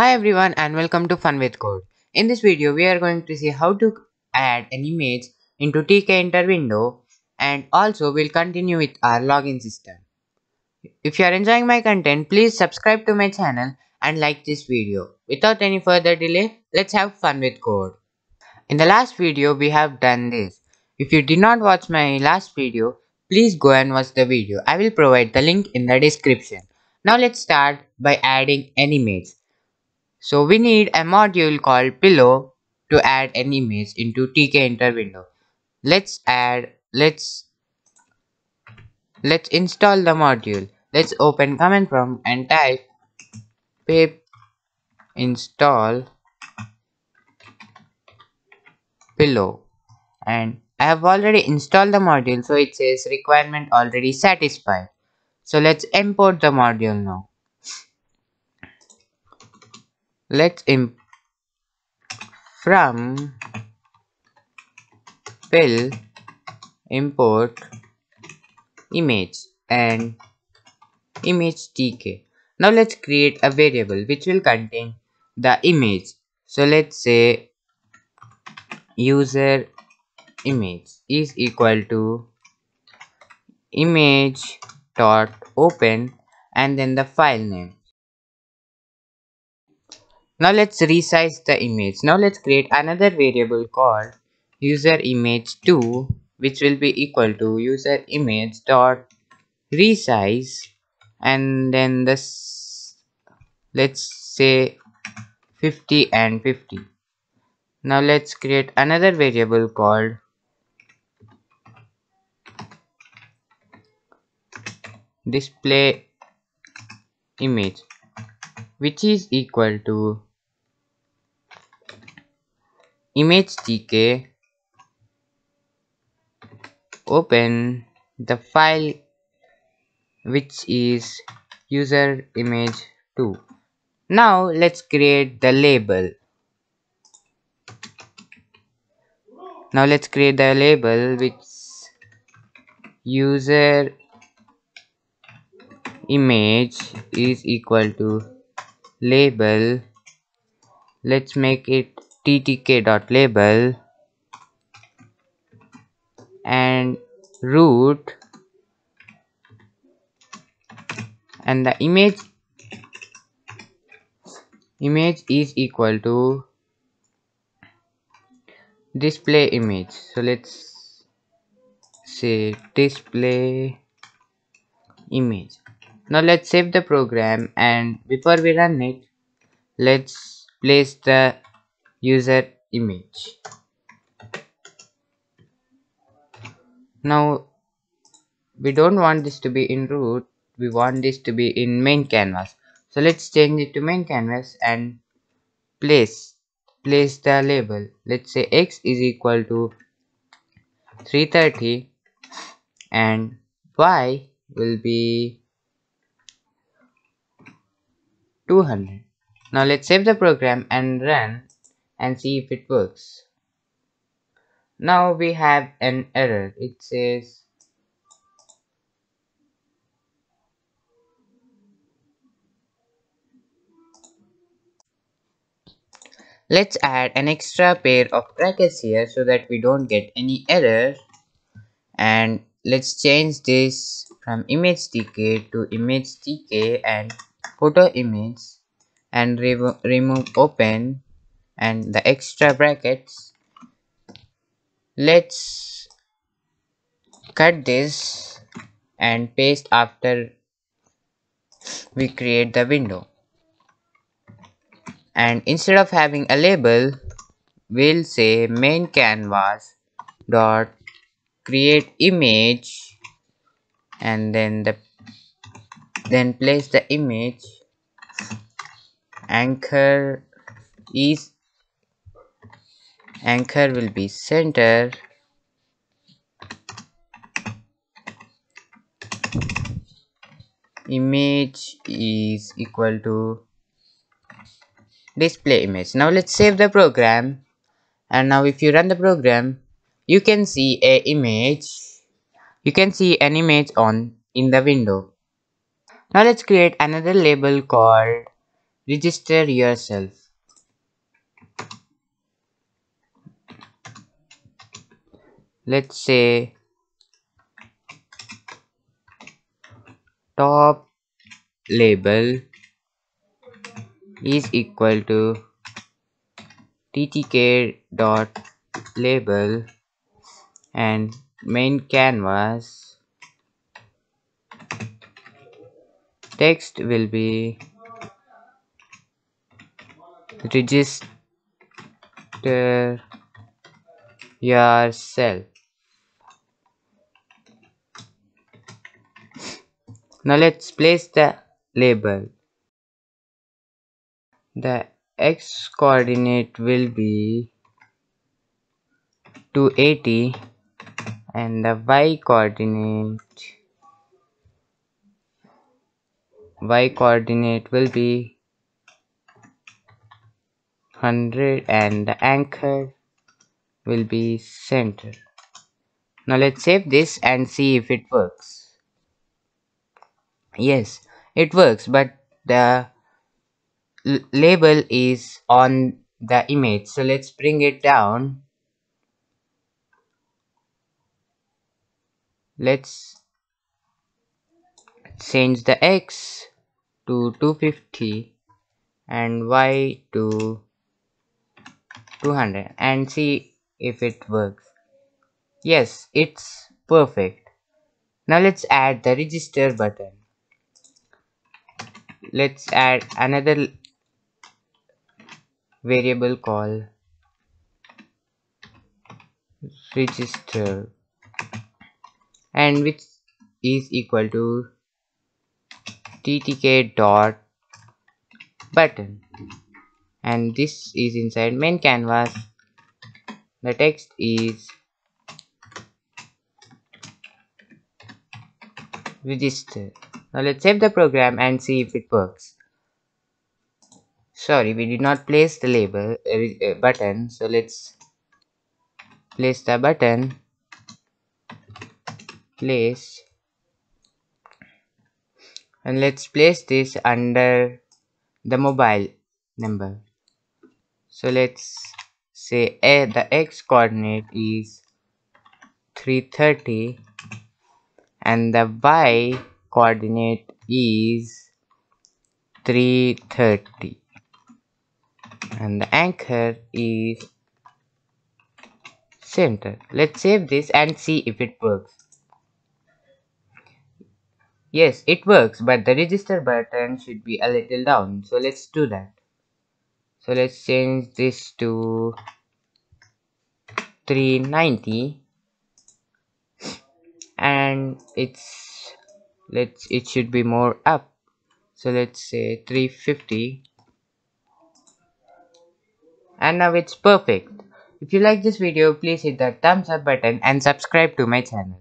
Hi everyone and welcome to Fun with Code. In this video we are going to see how to add an image into Tkinter window and also we'll continue with our login system. If you are enjoying my content please subscribe to my channel and like this video. Without any further delay let's have fun with code. In the last video we have done this. If you did not watch my last video please go and watch the video. I will provide the link in the description. Now let's start by adding an image. So we need a module called pillow to add an image into Tkinter window. Let's add let's let's install the module. Let's open command prompt and type pip install pillow and I have already installed the module so it says requirement already satisfied. So let's import the module now let's imp from PIL import image and image tk now let's create a variable which will contain the image. So let's say user image is equal to image dot open and then the file name now let's resize the image. Now let's create another variable called user image 2 which will be equal to user image dot resize and then this let's say 50 and 50 now let's create another variable called display image which is equal to image tk open the file which is user image 2 now let's create the label. Now let's create the label which user image is equal to label. Let's make it ttk.label and root and the image image is equal to display image. So let's say display image. Now let's save the program and before we run it let's place the user image. Now we don't want this to be in root we want this to be in main canvas. So let's change it to main canvas and place place the label. Let's say x is equal to 330 and y will be 200 now let's save the program and run and see if it works. Now we have an error. It says Let's add an extra pair of brackets here so that we don't get any error and let's change this from image tk to image tk and photo image and remove open and the extra brackets. Let's cut this and paste after we create the window. And instead of having a label we'll say main canvas dot create image and then the then place the image. Anchor is anchor will be center. Image is equal to display image. Now let's save the program. And now if you run the program you can see a image. You can see an image on in the window. Now let's create another label called register yourself let's say top label is equal to ttk dot label and main canvas text will be register yourself. Now let's place the label. The x coordinate will be 280 and the y coordinate y coordinate will be 100 and the anchor will be center now let's save this and see if it works. Yes it works but the label is on the image. So let's bring it down. Let's change the x to 250 and y to 200 and see if it works. Yes it's perfect. Now let's add the register button. Let's add another variable called register. And which is equal to ttk dot button. And this is inside main canvas the text is register. Now let's save the program and see if it works. Sorry we did not place the label uh, uh, button. So let's place the button. Place. And let's place this under the mobile number. So let's say a, the x coordinate is 330 and the y coordinate is 330 and the anchor is center let's save this and see if it works. Yes it works but the register button should be a little down. So let's do that. So let's change this to 390 and it's let's it should be more up. So let's say 350 and now it's perfect. If you like this video please hit that thumbs up button and subscribe to my channel